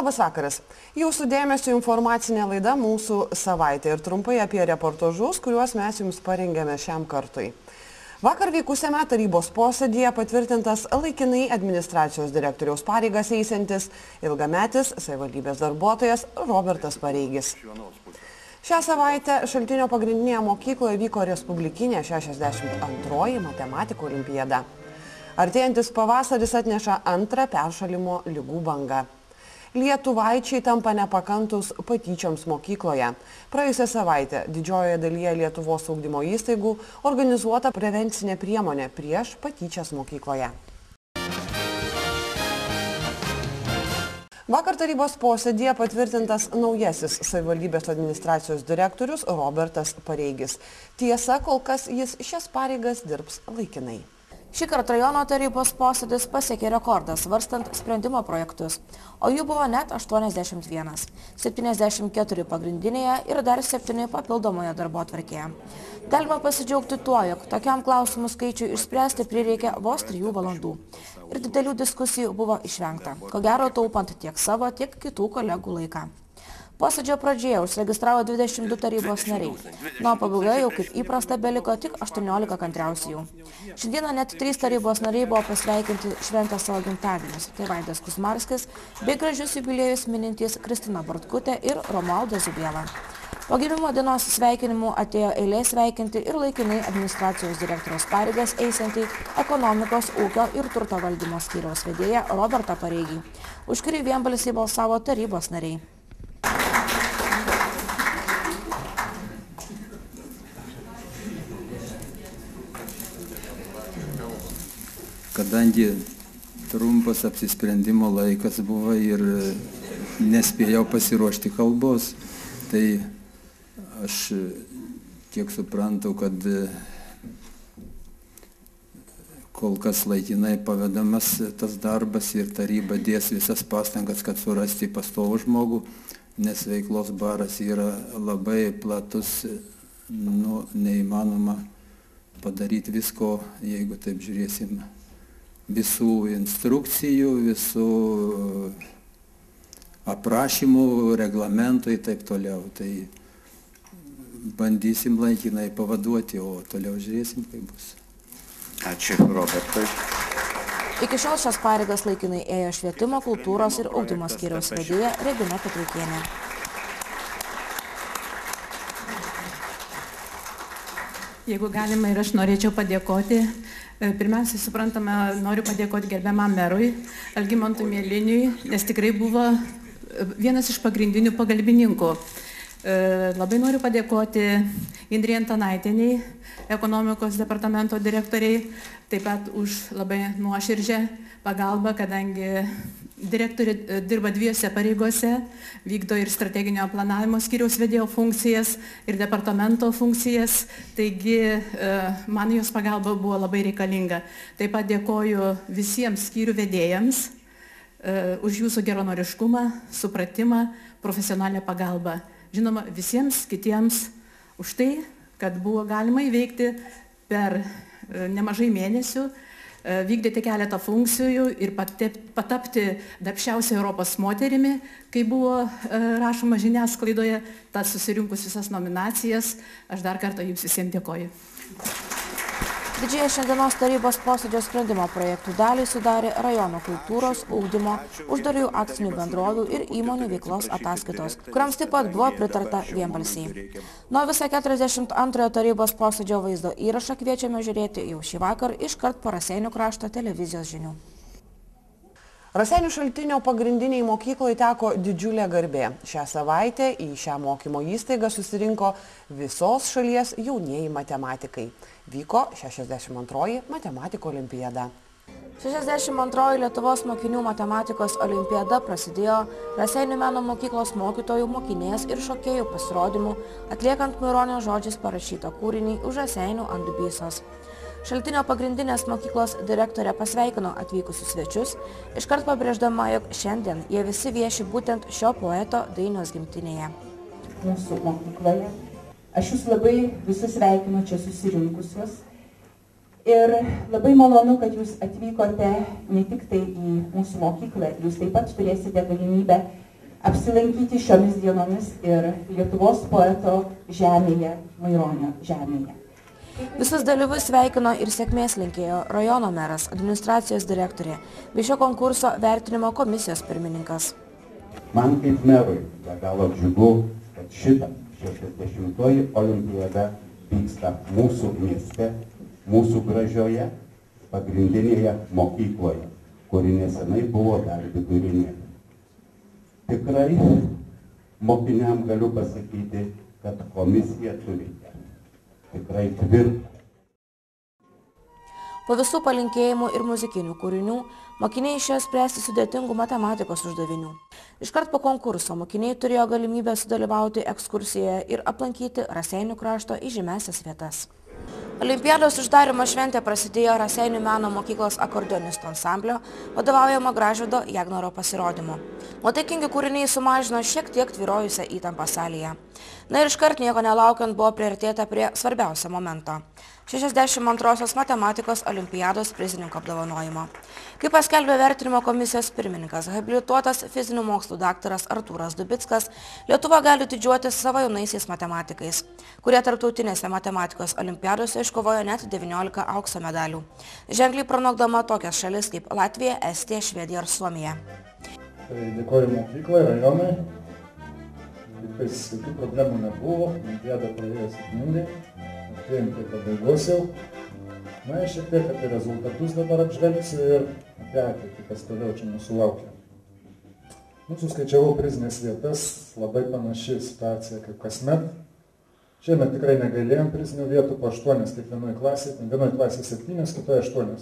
Labas vakaras. Jūsų dėmesio informacinė laida mūsų savaitė ir trumpai apie reportažus, kuriuos mes jums parengėme šiam kartui. Vakar vykusiame tarybos posėdėje patvirtintas laikinai administracijos direktoriaus pareigas eisantis ilgametis savivaldybės darbuotojas Robertas Pareigis. Šią savaitę Šaltinio pagrindinėje mokykloje vyko Respublikinė 62 matematikų olimpiada. Artėjantis pavasaris atneša antrą peršalimo lygų bangą. Lietuvaičiai tampa nepakantus patyčioms mokykloje. Praėjusią savaitę didžiojoje dalyje Lietuvos augdymo įstaigų organizuota prevencinė priemonė prieš patyčias mokykloje. Vakar tarybos posėdėje patvirtintas naujasis savivaldybės administracijos direktorius Robertas Pareigis. Tiesa, kol kas jis šias pareigas dirbs laikinai. Šįkart rajono tarybos posėdis pasiekė rekordą svarstant sprendimo projektus, o jų buvo net 81, 74 pagrindinėje ir dar 7 papildomoje darbo atvarkėje. Galima pasidžiaugti tuo, jog tokiam klausimų skaičiui išspręsti prireikė vos 3 valandų. Ir didelių diskusijų buvo išvengta, ko gero taupant tiek savo, tiek kitų kolegų laiką. Posėdžio pradžioje užsiregistravo 22 tarybos nariai. Nuo pabaigoje jau kaip įprasta beliko tik 18 kantriausių. Šiandieną net 3 tarybos nariai buvo pasveikinti šventę savo gimtadienius. Tai Vaidas Kusmarskis bei gražius jubiliejus minintys Kristina Bartkutė ir Romualdas Zubiela. Po gimimo dienos sveikinimų atėjo eilė sveikinti ir laikinai administracijos direktoriaus pareigas eisantį ekonomikos, ūkio ir turto valdymo skyriaus vedėją Robertą Pareigį, už kurį vienbalsiai balsavo tarybos nariai. Kadangi trumpas apsisprendimo laikas buvo ir nespėjau pasiruošti kalbos, tai aš kiek suprantu, kad kol kas laikinai pavedamas tas darbas ir taryba dės visas pastangas, kad surasti pastovų žmogų, nes veiklos baras yra labai platus, nu, neįmanoma padaryti visko, jeigu taip žiūrėsim visų instrukcijų, visų aprašymų, reglamentų ir taip toliau. Tai bandysim laikinai pavaduoti, o toliau žiūrėsim, kaip bus. Ačiū, Robertai. Iki šiol šias pareigas laikinai ėjo švietimo, kultūros ir augdymo skyriaus vedėja Regina Petrikienė. Jeigu galima ir aš norėčiau padėkoti E, pirmiausia, suprantame, noriu padėkoti gerbiamam merui Algimantui Mėliniui, nes tikrai buvo e, vienas iš pagrindinių pagalbininkų. E, labai noriu padėkoti Indrė Antanaitiniai, ekonomikos departamento direktoriai, taip pat už labai nuoširdžią pagalbą, kadangi Direktorė e, dirba dviejose pareigose, vykdo ir strateginio planavimo skiriaus vedėjo funkcijas ir departamento funkcijas, taigi e, man jos pagalba buvo labai reikalinga. Taip pat dėkoju visiems skyrių vedėjams e, už jūsų geronoriškumą, supratimą, profesionalią pagalbą. Žinoma, visiems kitiems už tai, kad buvo galima įveikti per nemažai mėnesių E, vykdyti keletą funkcijų ir patapti darbščiausia Europos moterimi, kai buvo e, rašoma žiniasklaidoje, tas susirinkus visas nominacijas. Aš dar kartą jums visiems dėkoju. Didžiąją šiandienos tarybos posėdžio sprendimo projektų dalį sudarė rajono kultūros, ūkdymo, uždarių akcinių bendrovių ir įmonių veiklos ataskaitos, kuriams taip pat buvo pritarta vienbalsiai. Nuo visą 42 tarybos posėdžio vaizdo įrašą kviečiame žiūrėti jau šį vakar iškart po Raseinių krašto televizijos žinių. Raseinių šaltinio pagrindiniai mokyklai teko didžiulė garbė. Šią savaitę į šią mokymo įstaigą susirinko visos šalies jaunieji matematikai. Vyko 62 matematiko olimpiada. 62 Lietuvos mokinių matematikos olimpiada prasidėjo Raseinių meno mokyklos mokytojų, mokinės ir šokėjų pasirodymų, atliekant Mironio žodžiais parašytą kūrinį už Raseinių ant Dubysos. Šaltinio pagrindinės mokyklos direktorė pasveikino atvykusius svečius, iškart pabrėždama, jog šiandien jie visi vieši būtent šio poeto Dainios gimtinėje. Mūsų mokykloje. Aš jūs labai visus sveikinu čia susirinkusius. Ir labai malonu, kad jūs atvykote ne tik tai į mūsų mokyklą, jūs taip pat turėsite galimybę apsilankyti šiomis dienomis ir Lietuvos poeto žemėje, Maironio žemėje. Visus dalyvius sveikino ir sėkmės linkėjo rajono meras, administracijos direktorė bei šio konkurso vertinimo komisijos pirmininkas. Man kaip merui be galo džiugu, kad šitą 60-oji olimpiada vyksta mūsų mieste, mūsų gražioje pagrindinėje mokykloje, kuri nesenai buvo dar vidurinė. Tikrai mokiniam galiu pasakyti, kad komisija turite tikrai tvirtą. Po visų palinkėjimų ir muzikinių kūrinių mokiniai išėjo spręsti sudėtingų matematikos uždavinių. Iškart po konkurso mokiniai turėjo galimybę sudalyvauti ekskursijoje ir aplankyti Raseinių krašto įžymesias vietas. Olimpiados uždarimo šventė prasidėjo Raseinių meno mokyklos akordeonistų ansamblio, vadovaujama Gražvido Jagnoro pasirodymu. Nuotaikingi kūriniai sumažino šiek tiek tvirojusią įtampą salėje. Na ir iškart nieko nelaukiant buvo priartėta prie svarbiausio momento. 62-osios matematikos olimpiados prizininko apdovanojimo. Kaip paskelbė vertinimo komisijos pirmininkas, habilituotas fizinių mokslų daktaras Artūras Dubickas, Lietuva gali didžiuotis savo jaunaisiais matematikais, kurie tarptautinėse matematikos olimpiadose iškovojo net 19 aukso medalių, ženkliai pranokdama tokias šalis kaip Latvija, Estija, Švedija ir Suomija. Tai dėkoju mokyklai, rajonui. Tiktais jokių problemų nebuvo, olimpiada praėjo sėkmingai artėjom prie pabaigos jau. Na ir šiek tiek apie rezultatus dabar apžvelgsiu ir apie ateitį, kas toliau čia mūsų laukia. Nu, suskaičiavau prizinės vietas, labai panaši situacija kaip kasmet. Šiemet tikrai negalėjom prizinių vietų po 8 kiekvienoje klasėje, vienoje klasėje 7, kitoje 8.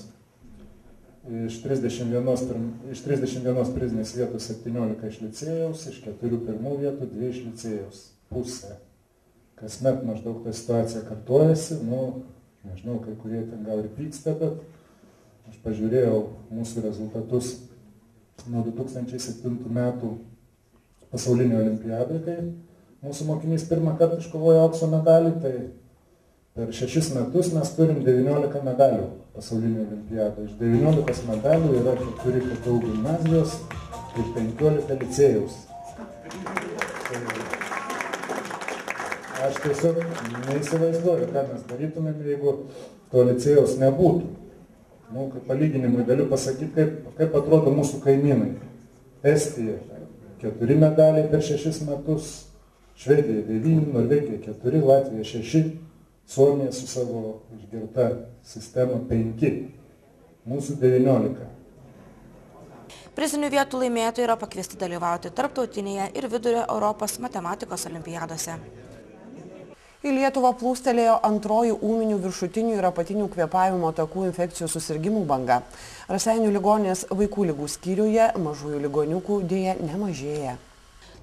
Iš 31, iš 31 prizinės vietų 17 iš licėjaus, iš 4 pirmų vietų 2 iš licėjaus. Pusė kasmet maždaug ta situacija kartojasi, nu, nežinau, kai kurie ten gal ir pyksta, bet aš pažiūrėjau mūsų rezultatus nuo 2007 metų pasaulinio olimpiadai, kai mūsų mokinys pirmą kartą iškovojo aukso medalį, tai per šešis metus mes turim 19 medalių pasaulinio olimpiado. Iš 19 medalių yra 4 KTU gimnazijos ir 15 licėjaus. aš tiesiog neįsivaizduoju, ką mes darytumėm, jeigu to licėjaus nebūtų. Nu, kaip palyginimui galiu pasakyti, kaip, kaip atrodo mūsų kaimynai. Estija keturi medaliai per šešis metus, Švedija devyni, Norvegija keturi, Latvija šeši, Suomija su savo išgirta sistema penki, mūsų devyniolika. Prizinių vietų laimėtojai yra pakviesti dalyvauti tarptautinėje ir vidurio Europos matematikos olimpiadose. Į Lietuvą plūstelėjo antroji ūminių viršutinių ir apatinių kvėpavimo takų infekcijų susirgymų banga. Raseinių ligonės vaikų lygų skyriuje mažųjų ligoniukų dėja nemažėja.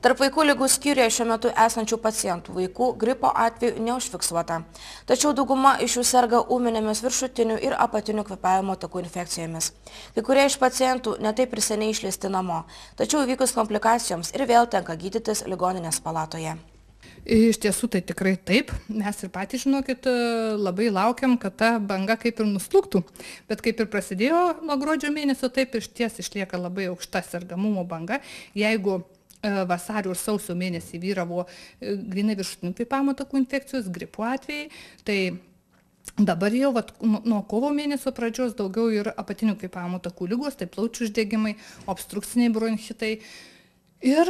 Tarp vaikų lygų skyriuje šiuo metu esančių pacientų vaikų gripo atveju neužfiksuota. Tačiau dauguma iš jų serga ūminėmis viršutinių ir apatinių kvepavimo takų infekcijomis. Kai kurie iš pacientų netai priseniai išleisti namo, tačiau įvykus komplikacijoms ir vėl tenka gydytis ligoninės palatoje. Iš tiesų tai tikrai taip. Mes ir patys, žinokit, labai laukiam, kad ta banga kaip ir nuslūktų. Bet kaip ir prasidėjo nuo gruodžio mėnesio, taip iš ties išlieka labai aukšta sergamumo banga. Jeigu vasario ir sausio mėnesį vyravo e, grinai viršutinių kvėpavimo takų infekcijos, gripo atvejai, tai Dabar jau vat, nuo kovo mėnesio pradžios daugiau ir apatinių kvėpavimo takų lygos, tai plaučių uždegimai, obstrukciniai bronchitai, ir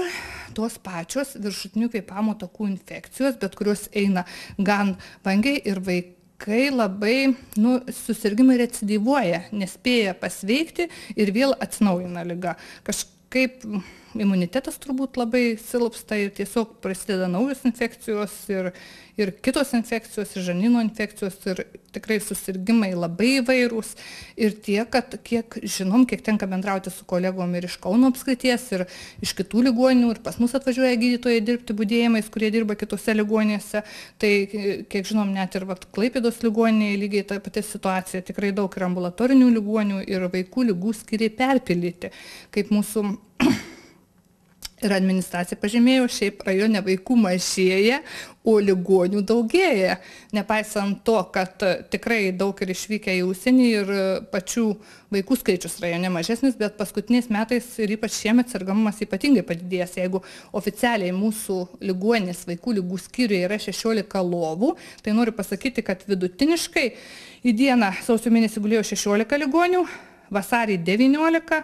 tos pačios viršutinių kvėpavimo takų infekcijos, bet kurios eina gan vangiai ir vaikai labai, nu, susirgymai recidyvuoja, nespėja pasveikti ir vėl atsinaujina lyga. Kažkaip imunitetas turbūt labai silpsta ir tiesiog prasideda naujos infekcijos ir, ir kitos infekcijos, ir žanino infekcijos, ir tikrai susirgymai labai įvairūs. Ir tie, kad kiek žinom, kiek tenka bendrauti su kolegom ir iš Kauno apskrities, ir iš kitų ligoninių, ir pas mus atvažiuoja gydytojai dirbti būdėjimais, kurie dirba kitose ligoninėse, tai kiek žinom, net ir Klaipėdos ligoninėje lygiai ta pati situacija, tikrai daug ir ambulatorinių ligonių, ir vaikų lygų skiriai perpildyti, kaip mūsų ir administracija pažymėjo šiaip rajone vaikų mažėja o ligonių daugėja. Nepaisant to kad tikrai daug ir išvykę į užsienį ir pačių vaikų skaičius rajone mažesnis bet paskutiniais metais ir ypač šiemet sergamumas ypatingai padidėjęs. Jeigu oficialiai mūsų ligoninės vaikų ligų skyriuje yra šešiolika lovų tai noriu pasakyti kad vidutiniškai į dieną sausio mėnesį gulėjo šešiolika ligonių vasarį 19,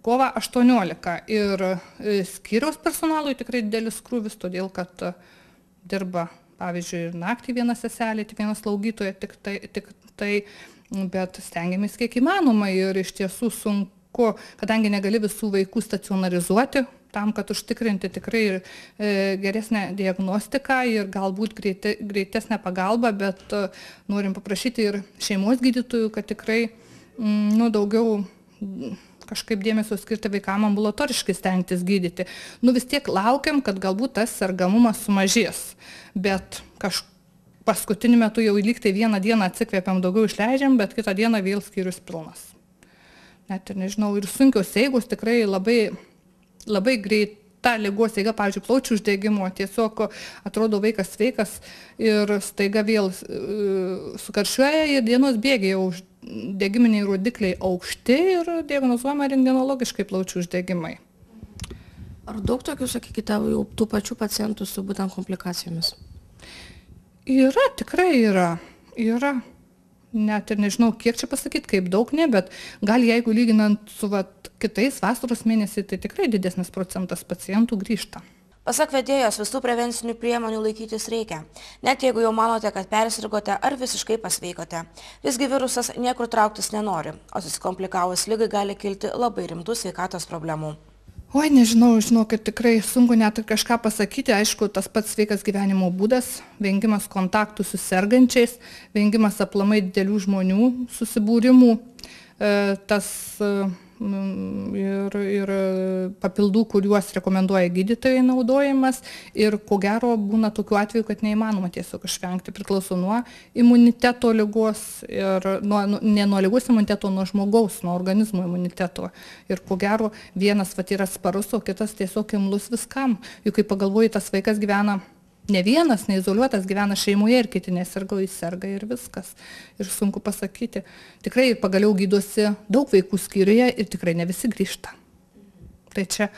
kovą 18. Ir e, skyriaus personalui tikrai didelis krūvis, todėl kad e, dirba, pavyzdžiui, ir naktį viena seselė, tik viena slaugytoja, tik tai, tik tai, bet stengiamės kiek įmanoma ir iš tiesų sunku, kadangi negali visų vaikų stacionarizuoti, tam, kad užtikrinti tikrai ir e, geresnę diagnostiką ir galbūt greite, greitesnę pagalbą, bet norim paprašyti ir šeimos gydytojų, kad tikrai Mm, nu, daugiau kažkaip dėmesio skirti vaikam ambulatoriškai stengtis gydyti. Nu vis tiek laukiam, kad galbūt tas sergamumas sumažės, bet kažkaip paskutiniu metu jau lygtai vieną dieną atsikvėpiam daugiau išleidžiam, bet kitą dieną vėl skyrius pilnas. Net ir nežinau, ir sunkios eigos tikrai labai, labai greit ta lygos eiga, pavyzdžiui, plaučių uždegimo, tiesiog atrodo vaikas sveikas ir staiga vėl uh, sukaršiuoja ir dienos bėgiai jau degiminiai rodikliai aukšti ir diagnozuojama rengenologiškai plaučių uždegimai. Ar daug tokių, sakykite, jau tų pačių pacientų su būtent komplikacijomis? Yra, tikrai yra. Yra. Net ir nežinau, kiek čia pasakyti, kaip daug ne, bet gal jeigu lyginant su vat, kitais vasaros mėnesiai, tai tikrai didesnis procentas pacientų grįžta. Pasak vedėjos, visų prevencinių priemonių laikytis reikia. Net jeigu jau manote, kad persirgote ar visiškai pasveikote. Visgi virusas niekur trauktis nenori, o susikomplikavus lygai gali kilti labai rimtų sveikatos problemų. Oi, nežinau, žinau, kad tikrai sunku net kažką pasakyti. Aišku, tas pats sveikas gyvenimo būdas, vengimas kontaktų su sergančiais, vengimas aplamai didelių žmonių susibūrimų, e, tas e, ir, ir papildų, kuriuos rekomenduoja gydytojai naudojimas. Ir ko gero būna tokių atvejų, kad neįmanoma tiesiog išvengti, priklauso nuo imuniteto lygos ir nuo, nu, ne nuo lygos imuniteto, nuo žmogaus, nuo organizmo imuniteto. Ir ko gero vienas vat yra sparus, o kitas tiesiog imlus viskam. Juk kai pagalvoji, tas vaikas gyvena ne vienas, neizoliuotas gyvena šeimoje ir kiti neserga, jis serga ir viskas. Ir sunku pasakyti. Tikrai pagaliau gydosi daug vaikų skyriuje ir tikrai ne visi grįžta. Tai čia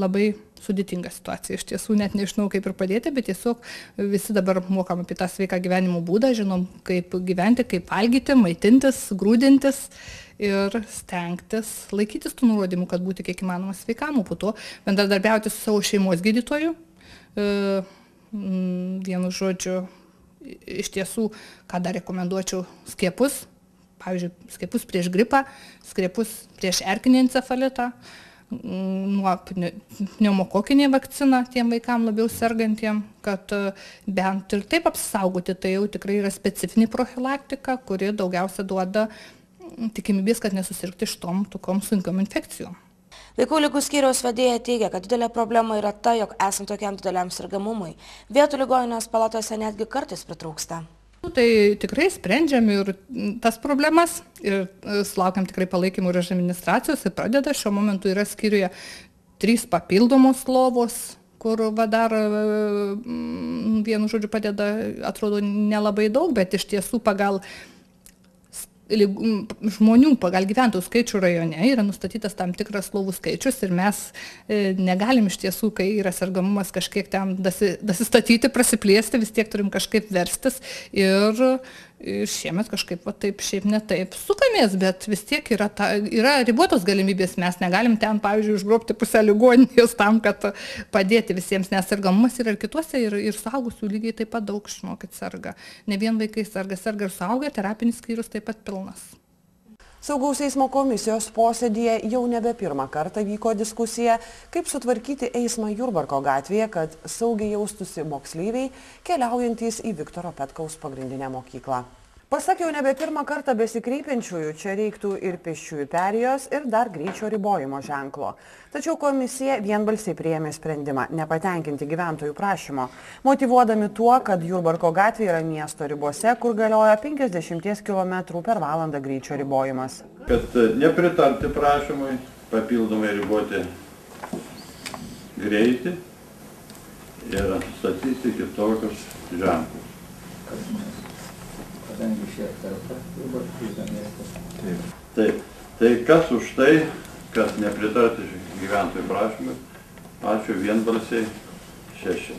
labai sudėtinga situacija. Iš tiesų net nežinau, kaip ir padėti, bet tiesiog visi dabar mokam apie tą sveiką gyvenimo būdą, žinom, kaip gyventi, kaip valgyti, maitintis, grūdintis ir stengtis laikytis tų nurodymų, kad būti kiek įmanoma sveikam, po to bendradarbiauti su savo šeimos gydytoju, E, vienu žodžiu, iš tiesų, ką dar rekomenduočiau, skiepus, pavyzdžiui, skiepus prieš gripą, skiepus prieš erkinį encefalitą, nuo pneumokokinė vakcina tiem vaikam labiau sergantiem, kad e, bent ir taip apsaugoti, tai jau tikrai yra specifinė profilaktika, kuri daugiausia duoda tikimybės, kad nesusirgti šitom tokiom sunkiom infekcijom. Vaikų lygų skyriaus vedėja teigia, kad didelė problema yra ta, jog esant tokiam dideliam sergamumui, vietų ligoninės palatose netgi kartais pritrūksta. Nu, tai tikrai sprendžiam ir tas problemas ir e, sulaukiam tikrai palaikymų ir iš administracijos ir pradeda šiuo momentu yra skyriuje trys papildomos lovos, kur va dar e, vienu žodžiu padeda, atrodo, nelabai daug, bet iš tiesų pagal žmonių pagal gyventojų skaičių rajone yra nustatytas tam tikras lovų skaičius ir mes e, negalim iš tiesų, kai yra sergamumas kažkiek ten dasi, dasistatyti, prasiplėsti, vis tiek turim kažkaip verstis ir ir šiemet kažkaip va taip šiaip ne taip sukamės, bet vis tiek yra, ta, yra ribotos galimybės, mes negalim ten, pavyzdžiui, užgrobti pusę ligoninės tam, kad padėti visiems, nes sergamumas yra ir kituose, ir, ir saugusių lygiai taip pat daug, žinokit, serga. Ne vien vaikai serga, serga ir saugia, terapinis skyrius taip pat pilnas. Saugaus eismo komisijos posėdėje jau nebe pirmą kartą vyko diskusija, kaip sutvarkyti eismą Jurbarko gatvėje, kad saugiai jaustųsi moksleiviai keliaujantys į Viktoro Petkaus pagrindinę mokyklą pasak jau nebe pirmą kartą besikreipiančiųjų čia reiktų ir pėsčiųjų perėjos ir dar greičio ribojimo ženklo tačiau komisija vienbalsiai priėmė sprendimą nepatenkinti gyventojų prašymo motyvuodami tuo kad jurbarko gatvė yra miesto ribose kur galioja penkiasdešimties kilometrų per valandą greičio ribojimas kad nepritarti prašymui papildomai riboti greitį ir statyti kitokius ženklus. Kadangi šie karta dabar miestas. Taip. Taip. Tai kas už tai, kad nepritarti gyventojų prašymui, ačiū vienbalsiai šeši.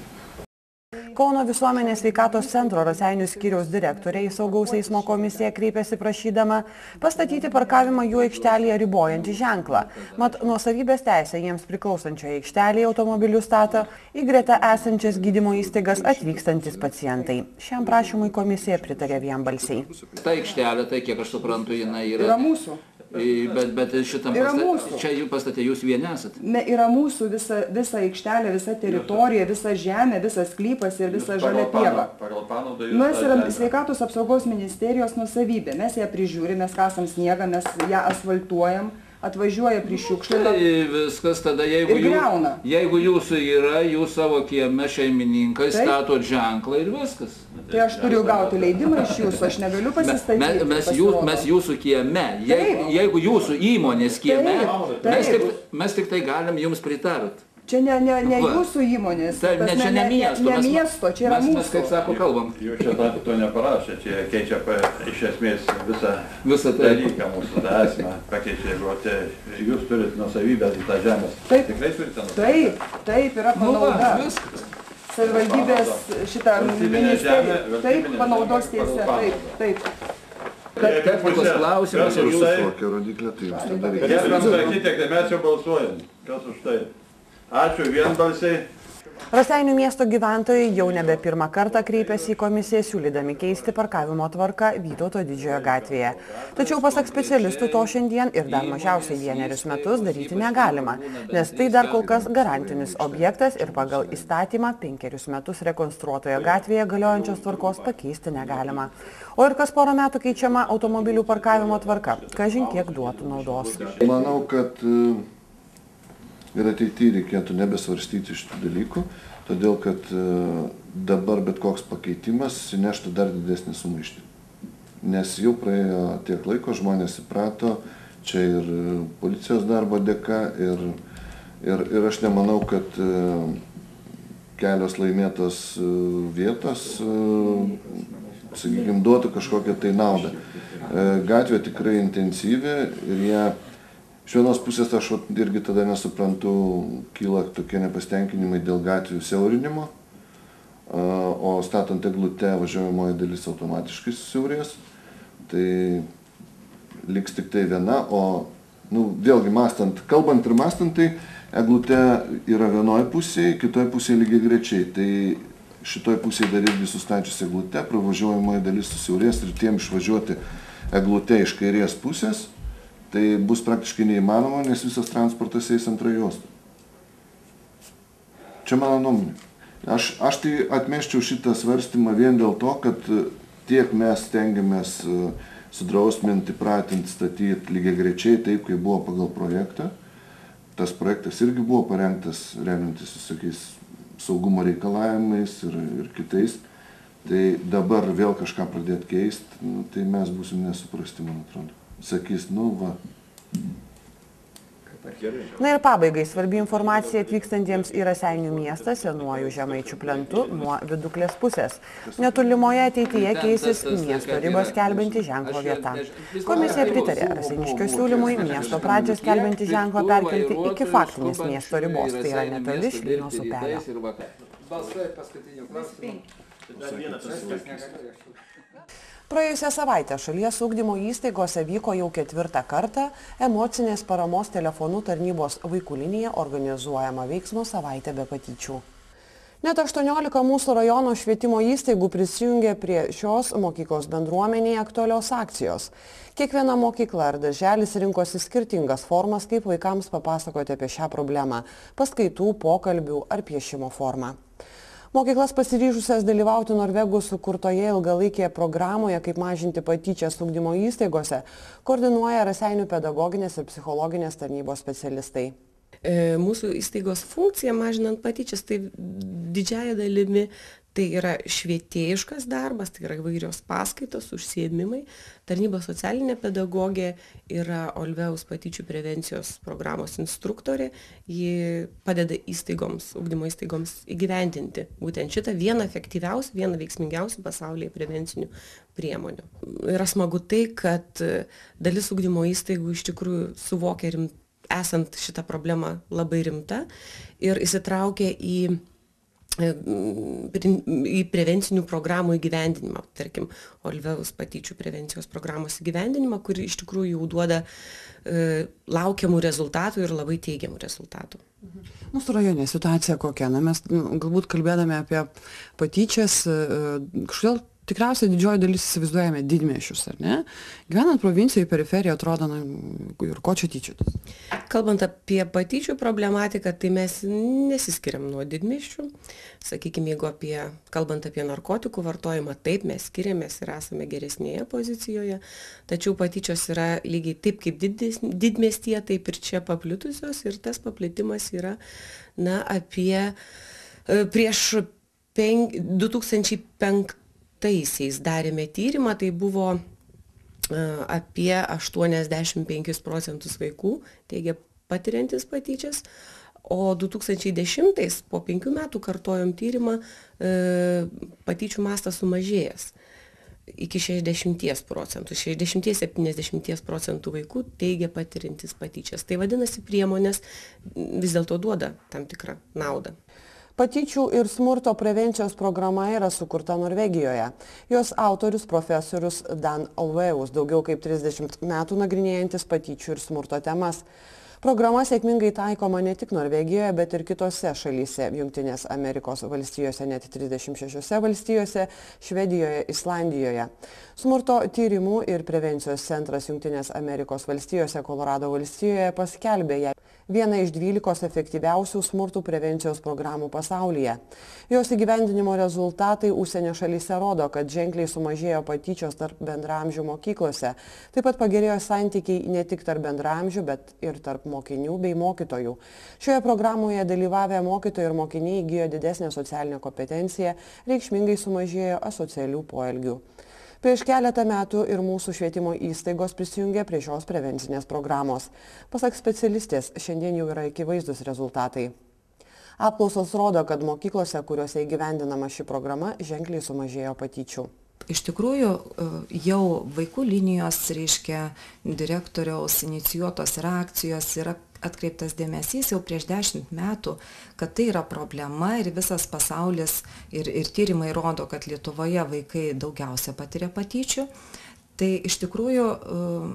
Kauno visuomenės sveikatos centro Raseinių skyriaus direktorė į saugaus eismo komisiją kreipėsi prašydama pastatyti parkavimą jų aikštelėje ribojantį ženklą. Mat, nuosavybės teisę jiems priklausančioje aikštelėje automobilių stato į greta esančias gydymo įstaigas atvykstantis pacientai. Šiam prašymui komisija pritarė vienbalsiai. Ta aikštelė, tai kiek aš suprantu, jinai yra... Yra mūsų. Bet, bet šitam Yra pastate, mūsų. čia jų pastatė jūs vieni esat. Me, yra mūsų visa, visa aikštelė, visa teritorija, visa žemė, visas sklypas ir visa žalia pieva. Mes yra sveikatos apsaugos ministerijos nusavybė. Mes ją prižiūrime, mes kasam sniegą, mes ją asfaltuojam, atvažiuoja prišiukšlina. Tai viskas tada, jeigu, jų, jeigu jūsų yra, jūs savo kieme šeimininkai Taip. statot ženklą ir viskas. Tai aš turiu gauti leidimą iš jūsų, aš negaliu pasistatyti. Mes, mes, jūs, mes jūsų kieme, jeigu, jeigu jūsų įmonės kieme, Taip, mes taip. tik, mes tik tai galim jums pritart. Čia ne, ne, ne Va. jūsų įmonės, tas ne, čia ne miesto. Ne, ne miesto, čia yra mes, mūsų. Mes, kaip sako, kalbam. Jūs čia to, to neparašė, čia keičia pa, iš esmės visą, Visą tai. dalyką mūsų tą esmę, pakeičia, jeigu tai, jūs turit nusavybę į tą žemės. Taip. Tikrai turite nusavybę? Taip, taip yra Nu, panauda. viskas. Savivaldybės šitą ministeriją. Taip, panaudos pagal taip, taip. Technikos klausimas Kas ir už jūs. tai? Tokia rodiklė, tai jums tada Gerbiamas reikia. architektė, mes jau balsuojam. Kas už tai? Ačiū vienbalsiai. Raseinių miesto gyventojai jau nebe pirmą kartą kreipėsi į komisiją siūlydami keisti parkavimo tvarką Vytauto didžiojo gatvėje. Tačiau pasak specialistų to šiandien ir dar mažiausiai vienerius metus daryti negalima, nes tai dar kol kas garantinis objektas ir pagal įstatymą penkerius metus rekonstruotoje gatvėje galiojančios tvarkos pakeisti negalima. O ir kas porą metų keičiama automobilių parkavimo tvarka, kažin kiek duotų naudos. Manau, kad e, ir ateityje reikėtų nebesvarstyti šitų dalykų, todėl kad e, dabar bet koks pakeitimas įneštų dar didesnį sumaištį. Nes jau praėjo tiek laiko, žmonės įprato, čia ir policijos darbo dėka ir, ir, ir aš nemanau, kad e, kelios laimėtos e, vietos, sakykime, duotų kažkokią tai naudą. Gatvė tikrai intensyvi ir ją Iš vienos pusės aš vat irgi tada nesuprantu, kyla tokie nepastenkinimai dėl gatvių siaurinimo, o statant eglutę važiuojamoji dalis automatiškai susiaurės. Tai liks tik tai viena, o nu, vėlgi mastant, kalbant ir mastant, tai eglutė yra vienoje pusėje, kitoje pusėje lygiai grečiai. Tai šitoje pusėje dar irgi sustačius eglutę, pravažiuojamoji dalis susiaurės ir tiem išvažiuoti eglutę iš kairės pusės tai bus praktiškai neįmanoma, nes visas transportas eis antrą juostą. Čia mano nuomonė. Aš, aš tai atmeščiau šitą svarstymą vien dėl to, kad e, tiek mes stengiamės e, sudrausminti, pratinti, statyti lygiai grečiai taip, kaip buvo pagal projektą. Tas projektas irgi buvo parengtas remiantis visokiais saugumo reikalavimais ir, ir kitais. Tai dabar vėl kažką pradėti keisti, nu, tai mes būsim nesuprasti, man atrodo sakys, nu va. Na ir pabaigai svarbi informacija atvykstantiems į Raseinių miestą senuoju žemaičių plentu nuo viduklės pusės. Netolimoje ateityje keisis miesto ribos skelbinti ženklo vieta. Komisija pritarė Raseiniškio siūlymui miesto pradžią skelbinti ženklą perkelti iki faktinės miesto ribos, tai yra netoli Šlynos upelio. Praėjusią savaitę šalies ūkdymo įstaigose vyko jau ketvirtą kartą emocinės paramos telefonų tarnybos vaikų linija organizuojama veiksmo savaitė be patyčių. Net 18 mūsų rajono švietimo įstaigų prisijungė prie šios mokyklos bendruomenėje aktualios akcijos. Kiekviena mokykla ar darželis rinkosi skirtingas formas, kaip vaikams papasakoti apie šią problemą - paskaitų, pokalbių ar piešimo formą. Mokyklas pasiryžusias dalyvauti Norvegų sukurtoje ilgalaikėje programoje, kaip mažinti patyčias ugdymo įstaigose, koordinuoja Raseinių pedagoginės ir psichologinės tarnybos specialistai. Mūsų įstaigos funkcija mažinant patyčias, tai didžiaja dalimi tai yra švietėjiškas darbas tai yra įvairios paskaitos užsiėmimai. Tarnybos socialinė pedagogė yra olveus patyčių prevencijos programos instruktorė. Ji padeda įstaigoms ugdymo įstaigoms įgyvendinti būtent šitą vieną efektyviausių vieną veiksmingiausių pasaulyje prevencinių priemonių. Yra smagu tai kad dalis ugdymo įstaigų iš tikrųjų suvokia rim esant šita problema labai rimta ir įsitraukia į į prevencinių programų įgyvendinimą, tarkim, Olveus patyčių prevencijos programos įgyvendinimą, kuri iš tikrųjų jau duoda e, laukiamų rezultatų ir labai teigiamų rezultatų. Mūsų rajone situacija kokia? Na, mes galbūt kalbėdami apie patyčias, e, kažkodėl tikriausiai didžioji dalis įsivaizduojame didmiesčius, ar ne? Gyvenant provincijoje, periferija atrodo, na, ir ko čia tyčiotis? Kalbant apie patyčių problematiką, tai mes nesiskiriam nuo didmiesčių. Sakykime, jeigu apie, kalbant apie narkotikų vartojimą, taip mes skiriamės ir esame geresnėje pozicijoje, tačiau patyčios yra lygiai taip kaip didis, didmiestyje, taip ir čia paplitusios ir tas paplitimas yra, na, apie e, prieš penk, 2005 taisiais darėme tyrimą, tai buvo e, apie 85 procentus vaikų teigia patiriantis patyčias, o 2010 po penkių metų kartojom tyrimą, e, patyčių mastas sumažėjęs iki 60 procentų, 60-70 procentų vaikų teigia patirintis patyčias. Tai vadinasi, priemonės vis dėlto duoda tam tikrą naudą. Patyčių ir smurto prevencijos programa yra sukurta Norvegijoje. Jos autorius profesorius Dan Alveus, daugiau kaip 30 metų nagrinėjantis patyčių ir smurto temas. Programa sėkmingai taikoma ne tik Norvegijoje, bet ir kitose šalyse - Junktinės Amerikos valstijose, net 36 valstijose, Švedijoje, Islandijoje. Smurto tyrimų ir prevencijos centras Junktinės Amerikos valstijose, Kolorado valstijoje paskelbė ją viena iš 12 efektyviausių smurtų prevencijos programų pasaulyje. Jos įgyvendinimo rezultatai užsienio šalyse rodo, kad ženkliai sumažėjo patyčios tarp bendramžių mokyklose. Taip pat pagerėjo santykiai ne tik tarp bendramžių, bet ir tarp mokinių bei mokytojų. Šioje programoje dalyvavę mokytojai ir mokiniai įgyjo didesnę socialinę kompetenciją, reikšmingai sumažėjo asocialių poelgių. Prieš keletą metų ir mūsų švietimo įstaigos prisijungė prie šios prevencinės programos. Pasak specialistės, šiandien jau yra akivaizdus rezultatai. Apklausos rodo, kad mokyklose, kuriuose įgyvendinama ši programa, ženkliai sumažėjo patyčių. Iš tikrųjų, jau vaikų linijos, reiškia, direktoriaus inicijuotos reakcijos yra atkreiptas dėmesys jau prieš dešimt metų, kad tai yra problema ir visas pasaulis ir, ir tyrimai rodo, kad Lietuvoje vaikai daugiausia patiria patyčių. Tai iš tikrųjų um,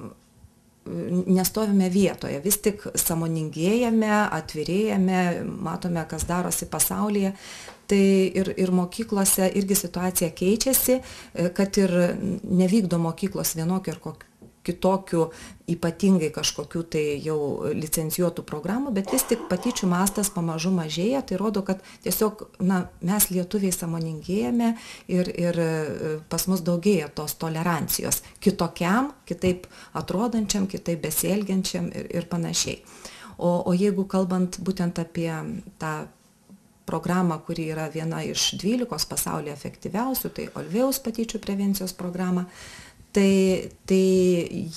nestovime vietoje, vis tik samoningėjame, atvirėjame, matome, kas darosi pasaulyje. Tai ir, ir mokyklose irgi situacija keičiasi, kad ir nevykdo mokyklos vienokio ir kokio kitokių ypatingai kažkokių tai jau licencijuotų programų, bet vis tik patyčių mastas pamažu mažėja, tai rodo, kad tiesiog na, mes lietuviai samoningėjame ir, ir e, pas mus daugėja tos tolerancijos kitokiam, kitaip atrodančiam, kitaip besielgiančiam ir, ir panašiai. O, o jeigu kalbant būtent apie tą programą, kuri yra viena iš 12 pasaulyje efektyviausių, tai Olvėjaus patyčių prevencijos programa, tai tai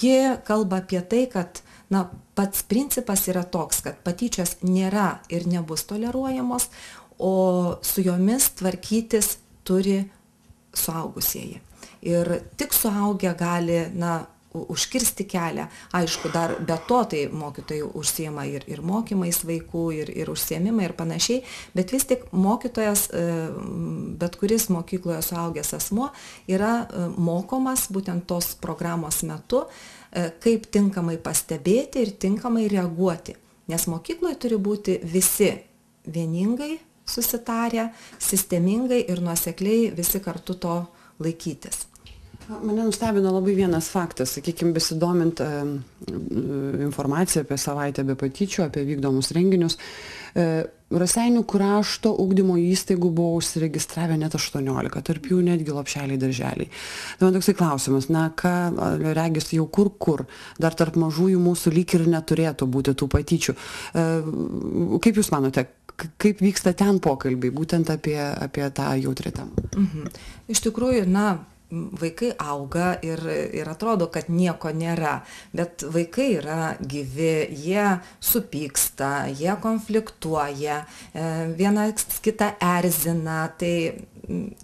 ji kalba apie tai kad na pats principas yra toks kad patyčios nėra ir nebus toleruojamos o su jomis tvarkytis turi suaugusieji. Ir tik suaugę gali na užkirsti kelią. Aišku dar be to tai mokytojai užsiima ir ir mokymais vaikų ir ir užsiėmimai ir panašiai bet vis tik mokytojas e, bet kuris mokykloje suaugęs asmuo yra e, mokomas būtent tos programos metu e, kaip tinkamai pastebėti ir tinkamai reaguoti. Nes mokykloj turi būti visi vieningai susitarę sistemingai ir nuosekliai visi kartu to laikytis Mane nustebino labai vienas faktas, sakykime, besidomint e, informaciją apie savaitę be patyčių, apie vykdomus renginius. E, Raseinių krašto ugdymo įstaigų buvo užsiregistravę net 18, tarp jų netgi lopšeliai darželiai. Tai man toksai klausimas, na ką, regis jau kur kur, dar tarp mažųjų mūsų lyg ir neturėtų būti tų patyčių. E, kaip Jūs manote, kaip vyksta ten pokalbiai, būtent apie, apie tą jautrį temą? Mhm. Iš tikrųjų, na, vaikai auga ir, ir atrodo, kad nieko nėra, bet vaikai yra gyvi, jie supyksta, jie konfliktuoja, e, vienas kitą erzina, tai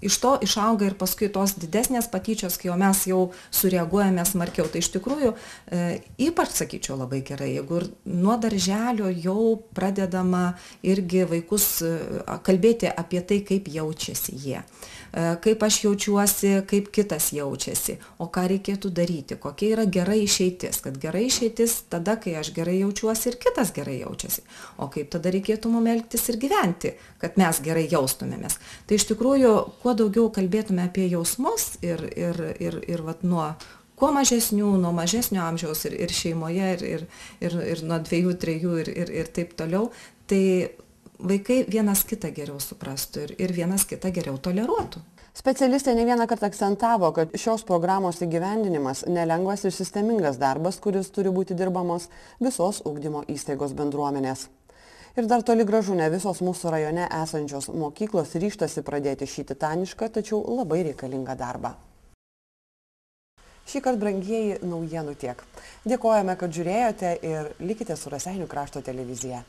iš to išauga ir paskui tos didesnės patyčios, kai jau mes jau sureaguojame smarkiau. Tai iš tikrųjų e, ypač sakyčiau labai gerai, jeigu ir nuo darželio jau pradedama irgi vaikus e, kalbėti apie tai, kaip jaučiasi jie. E, kaip aš jaučiuosi, kaip kitas jaučiasi, o ką reikėtų daryti, kokia yra gera išeitis, kad gera išeitis tada, kai aš gerai jaučiuosi ir kitas gerai jaučiasi, o kaip tada reikėtų mum elgtis ir gyventi, kad mes gerai jaustumėmės. Tai iš tikrųjų, kuo daugiau kalbėtume apie jausmus ir, ir, ir, ir vat, nuo kuo mažesnių, nuo mažesnio amžiaus ir, ir šeimoje, ir, ir, ir, ir nuo dviejų, trejų ir, ir, ir taip toliau, tai vaikai vienas kitą geriau suprastų ir, ir vienas kitą geriau toleruotų. Specialistė ne vieną kartą akcentavo, kad šios programos įgyvendinimas nelengvas ir sistemingas darbas, kuris turi būti dirbamos visos ugdymo įstaigos bendruomenės. Ir dar toli gražu ne visos mūsų rajone esančios mokyklos ryštasi pradėti šį titanišką, tačiau labai reikalingą darbą. Šį kartą, brangieji, naujienų tiek. Dėkojame, kad žiūrėjote ir likite su Raseinių krašto televizija.